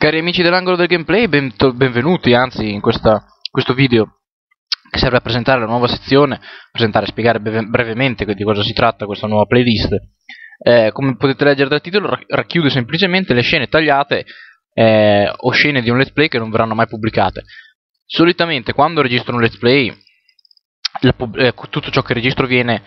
Cari amici dell'angolo del gameplay, ben benvenuti anzi in questa, questo video che serve a presentare la nuova sezione, presentare e spiegare brevemente di cosa si tratta questa nuova playlist. Eh, come potete leggere dal titolo, racchiude semplicemente le scene tagliate eh, o scene di un let's play che non verranno mai pubblicate. Solitamente quando registro un let's play, la, eh, tutto ciò che registro viene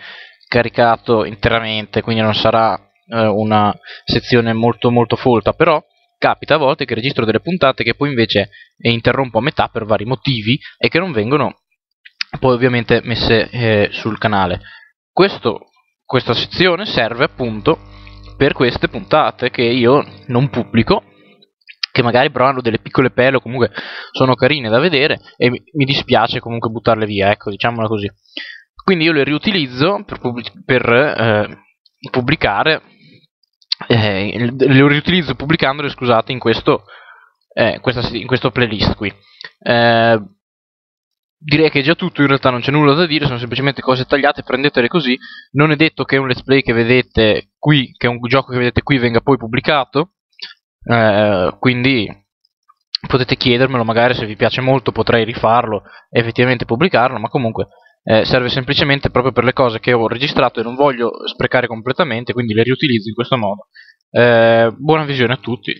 caricato interamente, quindi non sarà eh, una sezione molto molto folta, però capita a volte che registro delle puntate che poi invece interrompo a metà per vari motivi e che non vengono poi ovviamente messe eh, sul canale. Questo, questa sezione serve appunto per queste puntate che io non pubblico che magari però hanno delle piccole pelle o comunque sono carine da vedere e mi, mi dispiace comunque buttarle via, ecco, diciamola così. Quindi io le riutilizzo per, pubblic- per eh, pubblicare eh, le riutilizzo pubblicandole scusate in questo, eh, questa, in questo playlist qui eh, direi che è già tutto in realtà non c'è nulla da dire sono semplicemente cose tagliate prendetele così non è detto che un let's play che vedete qui che un gioco che vedete qui venga poi pubblicato eh, quindi potete chiedermelo magari se vi piace molto potrei rifarlo e effettivamente pubblicarlo ma comunque eh, serve semplicemente proprio per le cose che ho registrato e non voglio sprecare completamente, quindi le riutilizzo in questo modo. Eh, buona visione a tutti.